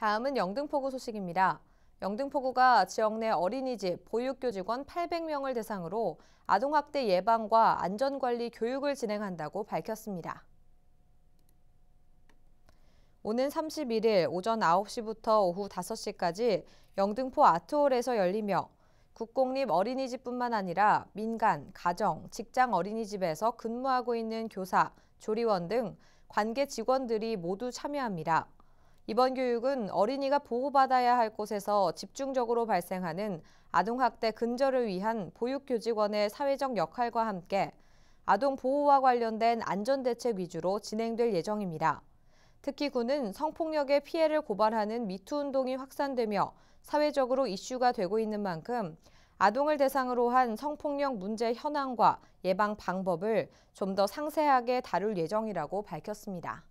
다음은 영등포구 소식입니다. 영등포구가 지역 내 어린이집, 보육교직원 800명을 대상으로 아동학대 예방과 안전관리 교육을 진행한다고 밝혔습니다. 오는 31일 오전 9시부터 오후 5시까지 영등포 아트홀에서 열리며 국공립 어린이집뿐만 아니라 민간, 가정, 직장 어린이집에서 근무하고 있는 교사, 조리원 등 관계 직원들이 모두 참여합니다. 이번 교육은 어린이가 보호받아야 할 곳에서 집중적으로 발생하는 아동학대 근절을 위한 보육교직원의 사회적 역할과 함께 아동 보호와 관련된 안전대책 위주로 진행될 예정입니다. 특히 군은 성폭력의 피해를 고발하는 미투 운동이 확산되며 사회적으로 이슈가 되고 있는 만큼 아동을 대상으로 한 성폭력 문제 현황과 예방 방법을 좀 더 상세하게 다룰 예정이라고 밝혔습니다.